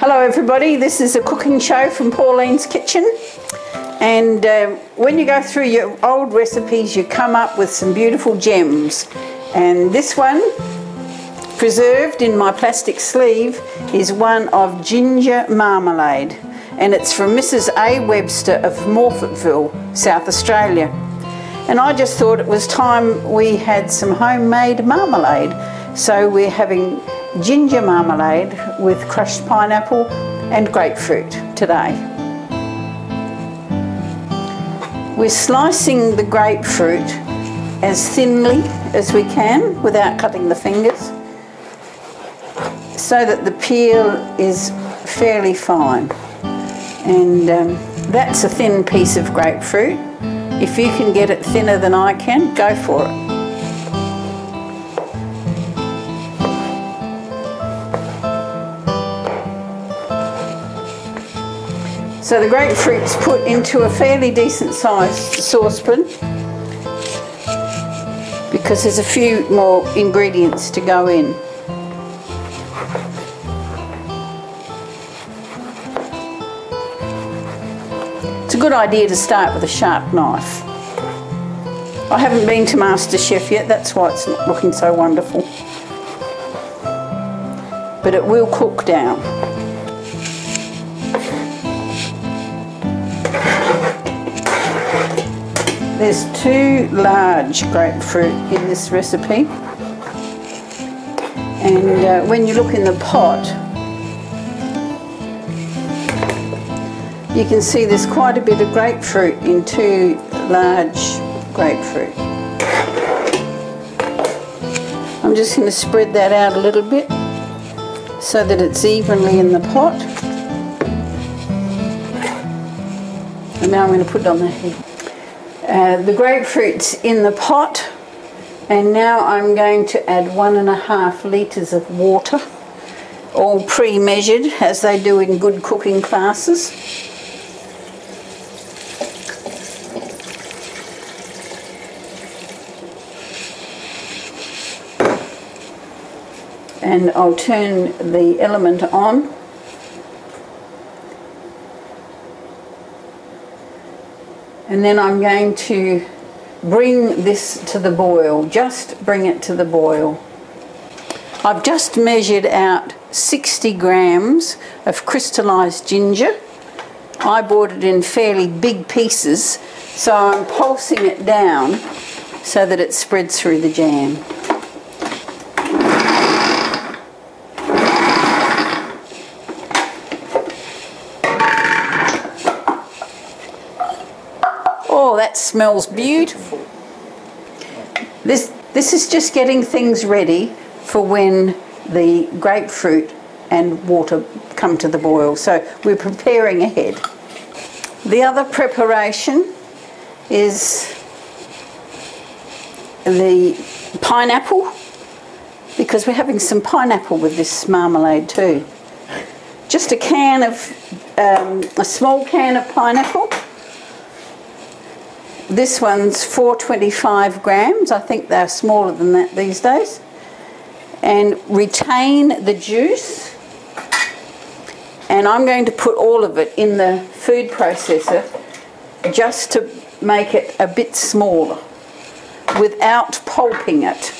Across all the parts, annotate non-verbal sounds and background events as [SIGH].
Hello everybody, this is a cooking show from Pauline's Kitchen. And uh, when you go through your old recipes you come up with some beautiful gems. And this one preserved in my plastic sleeve is one of ginger marmalade. And it's from Mrs A. Webster of Morphettville, South Australia. And I just thought it was time we had some homemade marmalade. So we're having ginger marmalade with crushed pineapple and grapefruit today. We're slicing the grapefruit as thinly as we can without cutting the fingers so that the peel is fairly fine. And um, that's a thin piece of grapefruit. If you can get it thinner than I can, go for it. So the grapefruit's put into a fairly decent sized saucepan because there's a few more ingredients to go in. It's a good idea to start with a sharp knife. I haven't been to MasterChef yet, that's why it's not looking so wonderful. But it will cook down. There's two large grapefruit in this recipe. And uh, when you look in the pot, you can see there's quite a bit of grapefruit in two large grapefruit. I'm just going to spread that out a little bit so that it's evenly in the pot. And now I'm going to put it on the heat. Uh, the grapefruit's in the pot and now I'm going to add one and a half litres of water all pre-measured as they do in good cooking classes. And I'll turn the element on and then I'm going to bring this to the boil, just bring it to the boil. I've just measured out 60 grams of crystallised ginger. I bought it in fairly big pieces, so I'm pulsing it down so that it spreads through the jam. Oh, that smells beautiful. This, this is just getting things ready for when the grapefruit and water come to the boil. So we're preparing ahead. The other preparation is the pineapple because we're having some pineapple with this marmalade too. Just a can of, um, a small can of pineapple this one's 425 grams. I think they're smaller than that these days. And retain the juice. And I'm going to put all of it in the food processor just to make it a bit smaller without pulping it.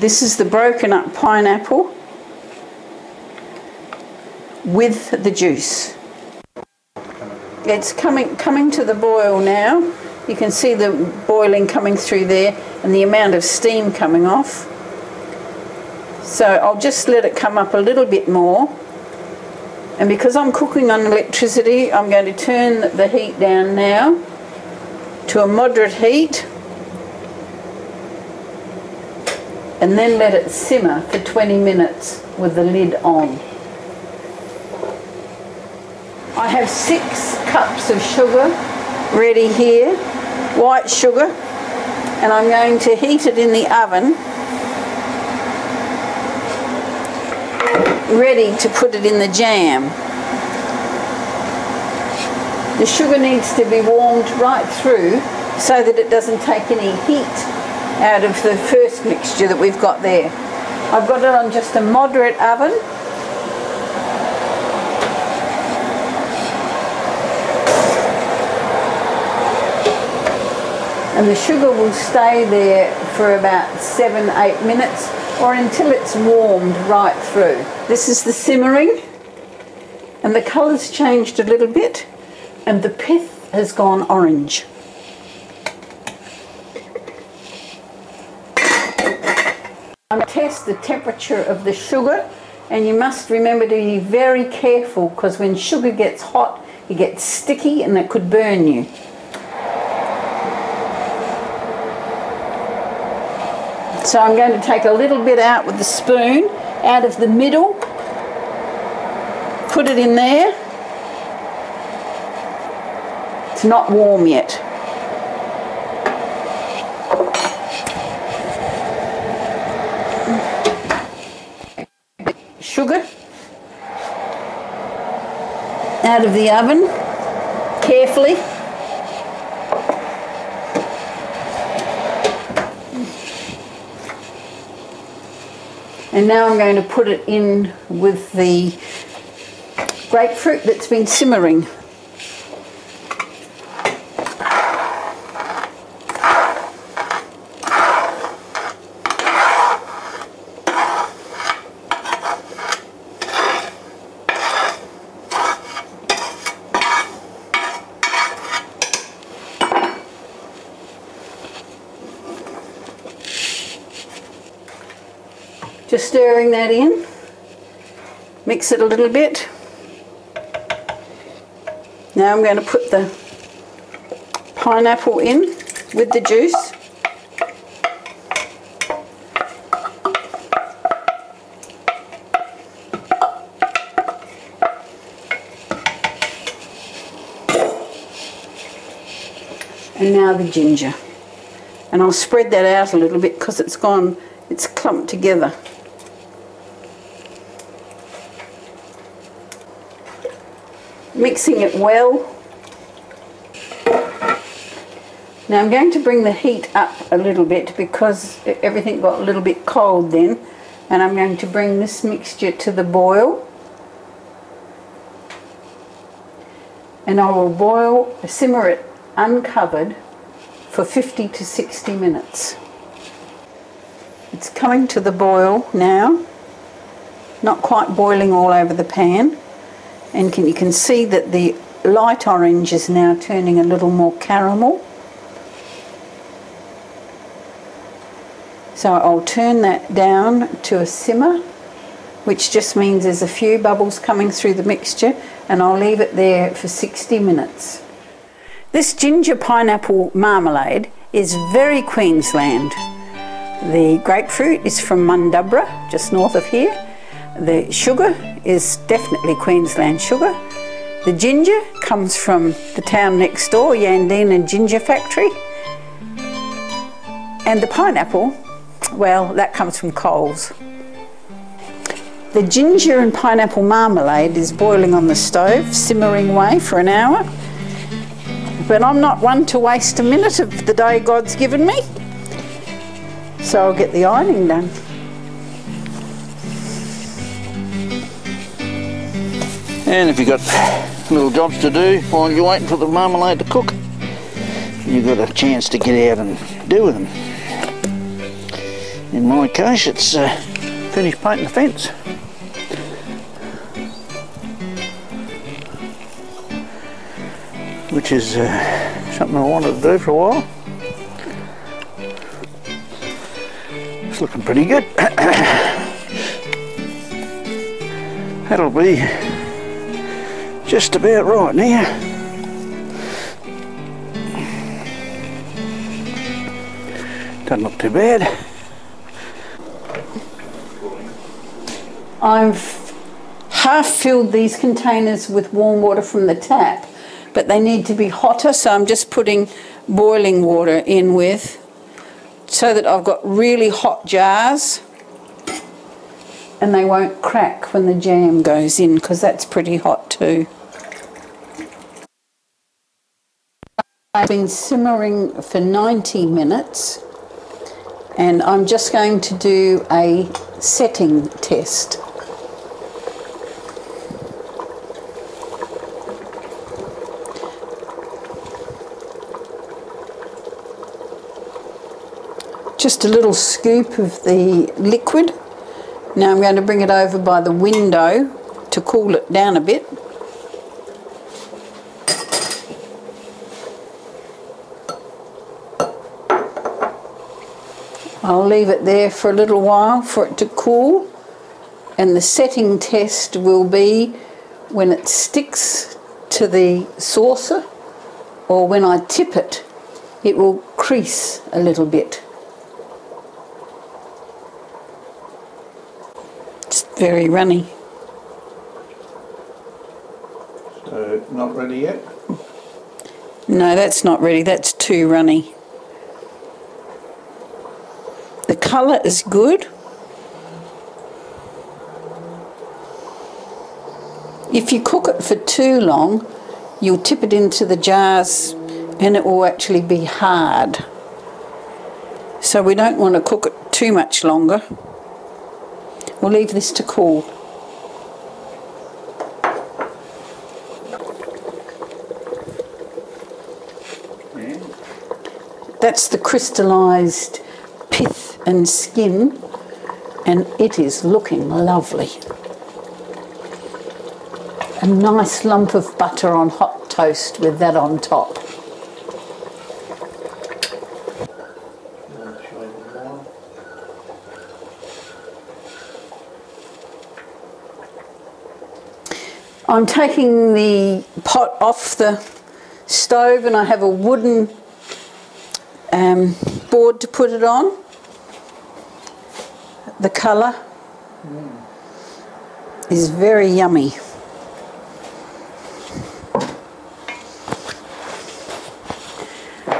This is the broken up pineapple with the juice. It's coming, coming to the boil now. You can see the boiling coming through there and the amount of steam coming off. So I'll just let it come up a little bit more. And because I'm cooking on electricity, I'm going to turn the heat down now to a moderate heat and then let it simmer for 20 minutes with the lid on. I have six cups of sugar ready here, white sugar, and I'm going to heat it in the oven, ready to put it in the jam. The sugar needs to be warmed right through so that it doesn't take any heat out of the first mixture that we've got there. I've got it on just a moderate oven. And the sugar will stay there for about seven, eight minutes or until it's warmed right through. This is the simmering and the colour's changed a little bit and the pith has gone orange. I'm test the temperature of the sugar and you must remember to be very careful because when sugar gets hot it gets sticky and it could burn you. So I'm going to take a little bit out with the spoon out of the middle, put it in there. It's not warm yet. sugar out of the oven carefully. And now I'm going to put it in with the grapefruit that's been simmering. Just stirring that in. Mix it a little bit. Now I'm going to put the pineapple in with the juice. And now the ginger. And I'll spread that out a little bit because it's gone, it's clumped together. Mixing it well. Now I'm going to bring the heat up a little bit because everything got a little bit cold then and I'm going to bring this mixture to the boil and I will boil, simmer it uncovered for 50 to 60 minutes. It's coming to the boil now, not quite boiling all over the pan and can, you can see that the light orange is now turning a little more caramel. So I'll turn that down to a simmer, which just means there's a few bubbles coming through the mixture, and I'll leave it there for 60 minutes. This ginger pineapple marmalade is very Queensland. The grapefruit is from Mundubbera, just north of here. The sugar is definitely Queensland sugar. The ginger comes from the town next door, Yandina Ginger Factory. And the pineapple, well, that comes from Coles. The ginger and pineapple marmalade is boiling on the stove, simmering away for an hour. But I'm not one to waste a minute of the day God's given me. So I'll get the ironing done. And if you've got little jobs to do while you're waiting for the marmalade to cook, you've got a chance to get out and do them. In my case, it's uh, finished painting the fence. Which is uh, something I wanted to do for a while. It's looking pretty good. [COUGHS] That'll be just about right now. Doesn't look too bad. I've half filled these containers with warm water from the tap, but they need to be hotter, so I'm just putting boiling water in with so that I've got really hot jars and they won't crack when the jam goes in because that's pretty hot too. I've been simmering for 90 minutes and I'm just going to do a setting test. Just a little scoop of the liquid. Now I'm going to bring it over by the window to cool it down a bit. I'll leave it there for a little while for it to cool and the setting test will be when it sticks to the saucer or when I tip it it will crease a little bit. It's very runny. So, not ready yet? No, that's not ready. That's too runny. The colour is good. If you cook it for too long, you'll tip it into the jars and it will actually be hard. So we don't want to cook it too much longer. We'll leave this to cool. That's the crystallised pith and skin and it is looking lovely. A nice lump of butter on hot toast with that on top. I'm taking the pot off the stove and I have a wooden um, board to put it on. The colour mm. is very yummy.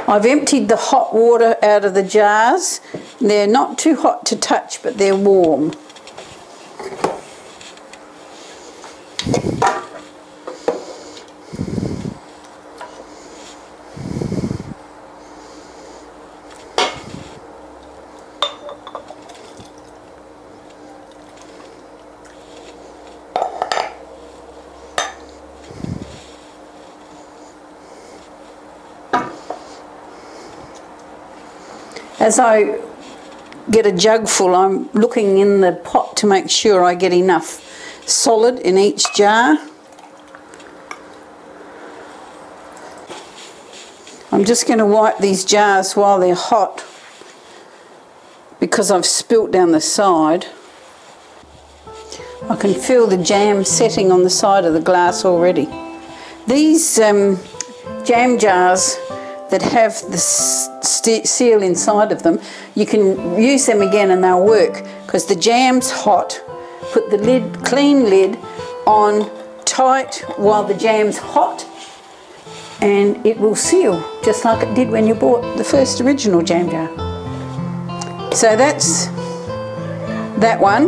I've emptied the hot water out of the jars. They're not too hot to touch, but they're warm. As I get a jug full, I'm looking in the pot to make sure I get enough solid in each jar. I'm just going to wipe these jars while they're hot because I've spilt down the side. I can feel the jam setting on the side of the glass already. These um, jam jars that have the seal inside of them, you can use them again and they'll work because the jam's hot. Put the lid, clean lid on tight while the jam's hot and it will seal just like it did when you bought the first original jam jar. So that's that one.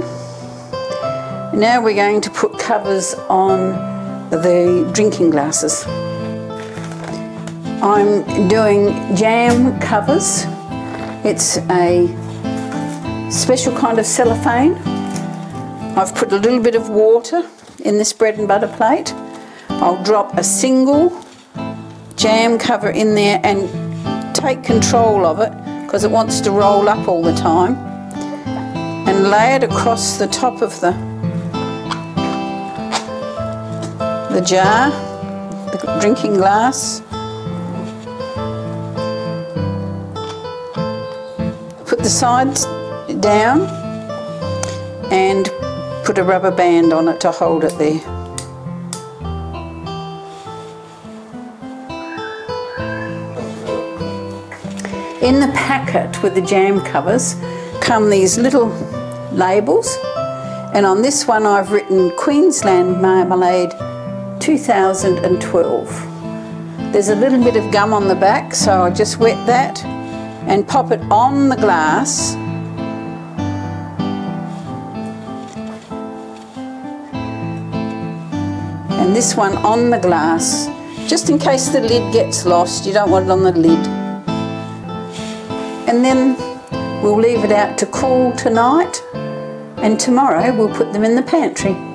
Now we're going to put covers on the drinking glasses. I'm doing jam covers. It's a special kind of cellophane. I've put a little bit of water in this bread and butter plate. I'll drop a single jam cover in there and take control of it because it wants to roll up all the time and lay it across the top of the the jar, the drinking glass the sides down and put a rubber band on it to hold it there. In the packet with the jam covers come these little labels and on this one I've written Queensland Marmalade 2012. There's a little bit of gum on the back so I just wet that and pop it on the glass. And this one on the glass just in case the lid gets lost. You don't want it on the lid. And then We'll leave it out to cool tonight. And tomorrow we'll put them in the pantry.